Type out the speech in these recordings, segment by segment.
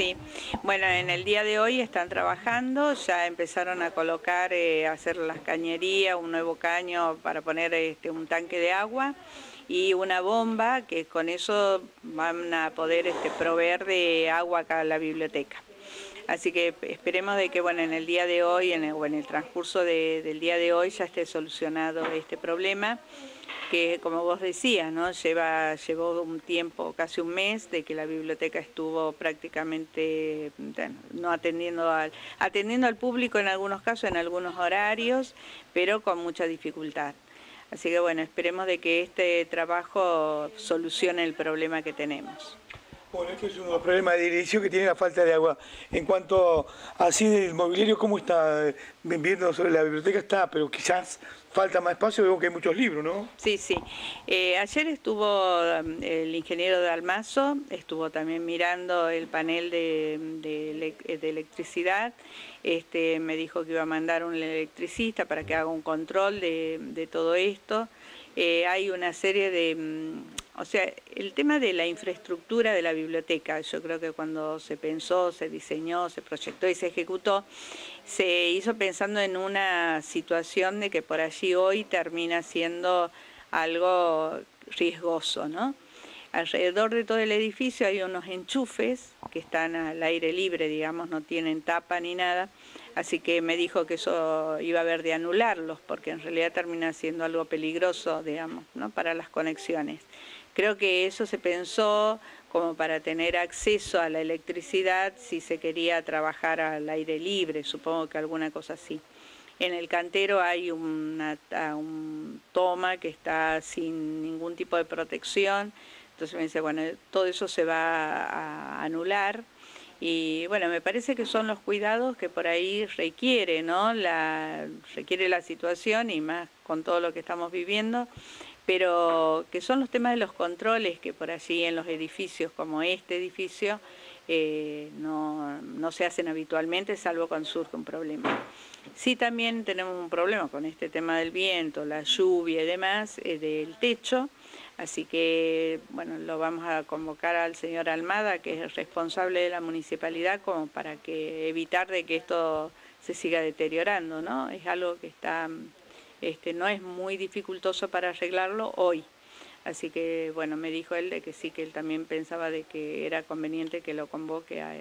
Sí, bueno, en el día de hoy están trabajando, ya empezaron a colocar, eh, a hacer las cañerías, un nuevo caño para poner este, un tanque de agua y una bomba que con eso van a poder este, proveer de agua acá a la biblioteca. Así que esperemos de que bueno, en el día de hoy, en el, o en el transcurso del día de hoy ya esté solucionado este problema que como vos decías, ¿no? Lleva, llevó un tiempo, casi un mes, de que la biblioteca estuvo prácticamente no atendiendo al, atendiendo al público en algunos casos, en algunos horarios, pero con mucha dificultad. Así que bueno, esperemos de que este trabajo solucione el problema que tenemos. Bueno, este es uno de los problemas de dirección que tiene la falta de agua. En cuanto así del mobiliario, ¿cómo está? Viendo sobre la biblioteca está, pero quizás falta más espacio, veo que hay muchos libros, ¿no? Sí, sí. Eh, ayer estuvo um, el ingeniero de Almazo, estuvo también mirando el panel de, electricidad, este, me dijo que iba a mandar un electricista para que haga un control de, todo esto. Eh, hay una serie de mm, o sea, el tema de la infraestructura de la biblioteca, yo creo que cuando se pensó, se diseñó, se proyectó y se ejecutó, se hizo pensando en una situación de que por allí hoy termina siendo algo riesgoso, ¿no? Alrededor de todo el edificio hay unos enchufes que están al aire libre, digamos, no tienen tapa ni nada, así que me dijo que eso iba a haber de anularlos, porque en realidad termina siendo algo peligroso, digamos, ¿no? para las conexiones. Creo que eso se pensó como para tener acceso a la electricidad si se quería trabajar al aire libre, supongo que alguna cosa así. En el cantero hay una, un toma que está sin ningún tipo de protección, entonces me dice, bueno, todo eso se va a anular y bueno, me parece que son los cuidados que por ahí requiere, ¿no? La, requiere la situación y más con todo lo que estamos viviendo pero que son los temas de los controles que por allí en los edificios como este edificio eh, no, se hacen habitualmente, salvo cuando surge un problema. Sí también tenemos un problema con este tema del viento, la lluvia y demás, eh, del techo, así que bueno, lo vamos a convocar al señor Almada, que es el responsable de la municipalidad, como para que evitar de que esto se siga deteriorando, ¿no? Es algo que está este, no es muy dificultoso para arreglarlo hoy. Así que, bueno, me dijo él de que sí, que él también pensaba de que era conveniente que lo convoque a,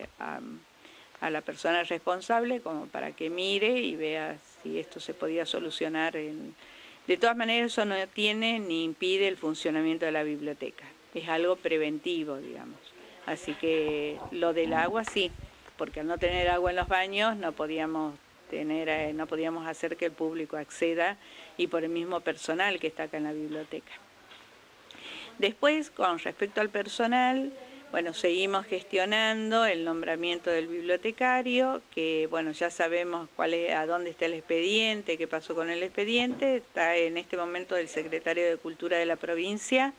la persona responsable como para que mire y vea si esto se podía solucionar. De todas maneras, eso no tiene ni impide el funcionamiento de la biblioteca. Es algo preventivo, digamos. Así que lo del agua sí, porque al no tener agua en los baños no podíamos tener, eh, no podíamos hacer que el público acceda y por el mismo personal que está acá en la biblioteca. Después, con respecto al personal, bueno, seguimos gestionando el nombramiento del bibliotecario, que bueno, ya sabemos cuál es, a dónde está el expediente, qué pasó con el expediente, está en este momento el secretario de Cultura de la provincia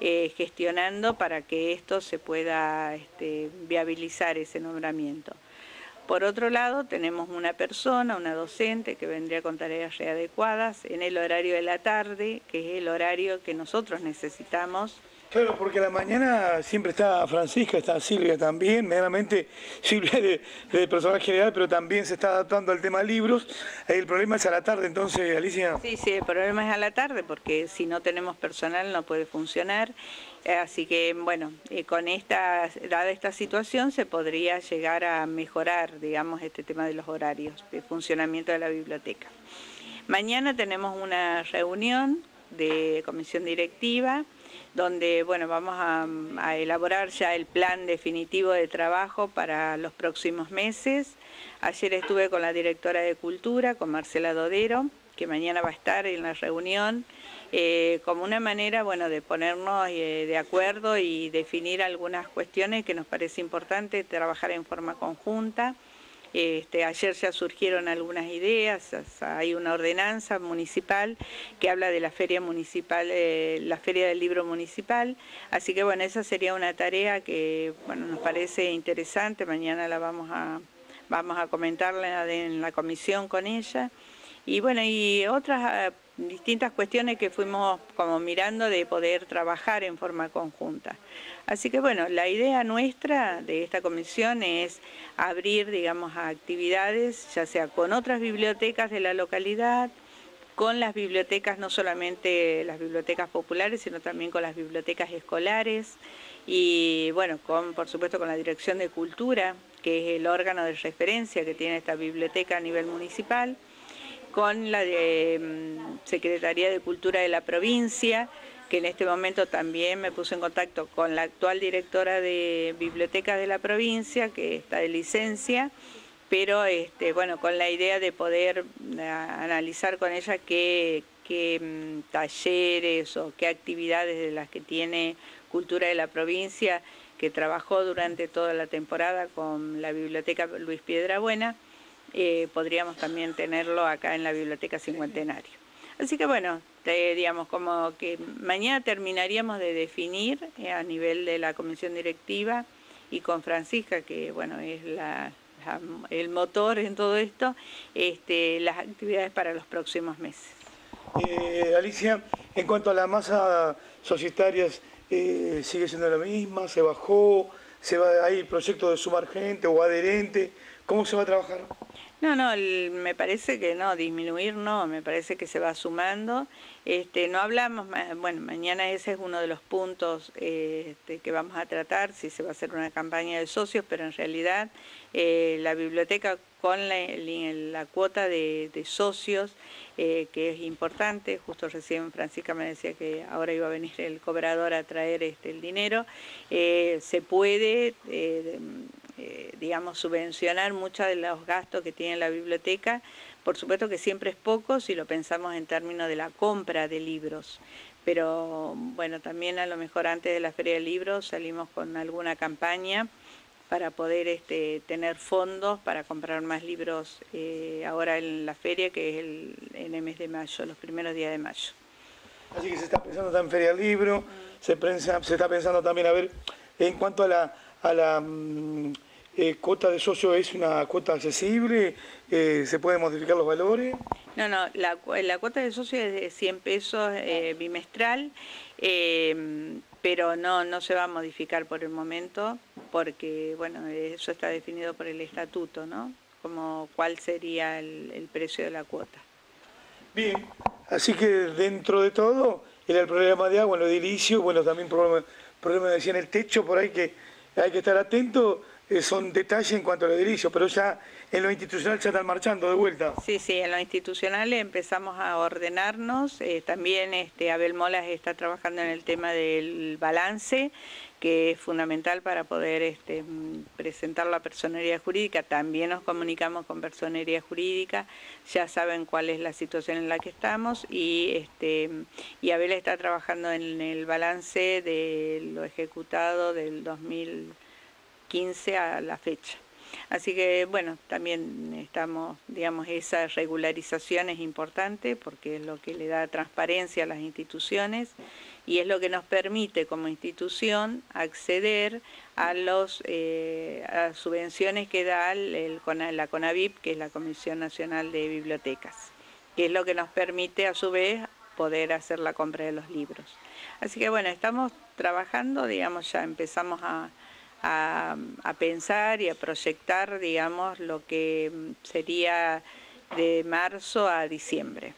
eh, gestionando para que esto se pueda este, viabilizar ese nombramiento. Por otro lado, tenemos una persona, una docente, que vendría con tareas readecuadas en el horario de la tarde, que es el horario que nosotros necesitamos Claro, porque a la mañana siempre está Francisca, está Silvia también, medianamente Silvia de, de, personal general, pero también se está adaptando al tema libros. El problema es a la tarde, entonces, Alicia. Sí, sí, el problema es a la tarde, porque si no tenemos personal no puede funcionar. Así que, bueno, eh, con esta, dada esta situación se podría llegar a mejorar, digamos, este tema de los horarios de funcionamiento de la biblioteca. Mañana tenemos una reunión de comisión directiva donde bueno, vamos a, elaborar ya el plan definitivo de trabajo para los próximos meses. Ayer estuve con la directora de Cultura, con Marcela Dodero, que mañana va a estar en la reunión, eh, como una manera bueno, de ponernos eh, de acuerdo y definir algunas cuestiones que nos parece importante trabajar en forma conjunta. Este, ayer ya surgieron algunas ideas, hay una ordenanza municipal que habla de la feria municipal, eh, la feria del libro municipal, así que bueno, esa sería una tarea que bueno, nos parece interesante, mañana la vamos a, vamos a comentarla en la comisión con ella. Y bueno, y otras ah, distintas cuestiones que fuimos como mirando de poder trabajar en forma conjunta. Así que bueno, la idea nuestra de esta comisión es abrir, digamos, a actividades, ya sea con otras bibliotecas de la localidad, con las bibliotecas, no solamente las bibliotecas populares, sino también con las bibliotecas escolares y bueno, con, por supuesto con la Dirección de Cultura, que es el órgano de referencia que tiene esta biblioteca a nivel municipal, con la de, mm, Secretaría de Cultura de la provincia, que en este momento también me puso en contacto con la actual directora de biblioteca de la provincia, que está de licencia, pero este, bueno, con la idea de poder eh, analizar con ella qué, mm, talleres o qué actividades de las que tiene Cultura de la provincia, que trabajó durante toda la temporada con la Biblioteca Luis Piedrabuena, podríamos también tenerlo acá en la Biblioteca Cincuentenario. Así que bueno, digamos como que mañana terminaríamos de definir eh, a nivel de la comisión directiva y con Francisca, que bueno, es la, el motor en todo esto, este, las actividades para los próximos meses. Eh, Alicia, en cuanto a la masa societarias, eh, ¿sigue siendo la misma? ¿Se bajó? ¿Se va, ¿Hay proyecto de sumar gente o adherente? ¿Cómo se va a trabajar? No, no, me parece que no, disminuir no, me parece que se va sumando. Este, no hablamos, bueno, mañana ese es uno de los puntos este, que vamos a tratar, si se va a hacer una campaña de socios, pero en realidad eh, la biblioteca con la, cuota de, socios, eh, que es importante, justo recién Francisca me decía que ahora iba a venir el cobrador a traer este, el dinero, eh, se puede eh, digamos, subvencionar muchos de los gastos que tiene la biblioteca. Por supuesto que siempre es poco si lo pensamos en términos de la compra de libros, pero bueno, también a lo mejor antes de la Feria de Libros salimos con alguna campaña para poder este, tener fondos para comprar más libros eh, ahora en la feria, que es el, en el mes de mayo, los primeros días de mayo. Así que se está pensando también en Feria del Libro, se, está pensando también a ver en cuanto a la, a la mm, eh, cuota de socio es una cuota accesible, eh, se pueden modificar los valores. No, no, la, cuota de socio es de 100 pesos eh, bimestral, pero no, no se va a modificar por el momento porque, bueno, eso está definido por el estatuto, ¿no? Como cuál sería el, precio de la cuota. Bien, así que dentro de todo, era el problema de agua, lo de edilicio, bueno, también problema, problema decía en el techo, por ahí que hay que estar atento eh, son detalles en cuanto a los edilicio, pero ya en lo institucional ya están marchando de vuelta. Sí, sí, en lo institucional empezamos a ordenarnos, eh, también este, Abel Molas está trabajando en el tema del balance, que es fundamental para poder este, presentar la personería jurídica. También nos comunicamos con personería jurídica, ya saben cuál es la situación en la que estamos y, este, y Abel está trabajando en el balance de lo ejecutado del 2000 15 a la fecha. Así que bueno, también estamos, digamos, esa regularización es importante porque es lo que le da transparencia a las instituciones y es lo que nos permite como institución acceder a los eh, a subvenciones que da el, la CONAVIP, que es la Comisión Nacional de Bibliotecas, que es lo que nos permite a su vez poder hacer la compra de los libros. Así que bueno, estamos trabajando, digamos, ya empezamos a a, pensar y a proyectar, digamos, lo que sería de marzo a diciembre.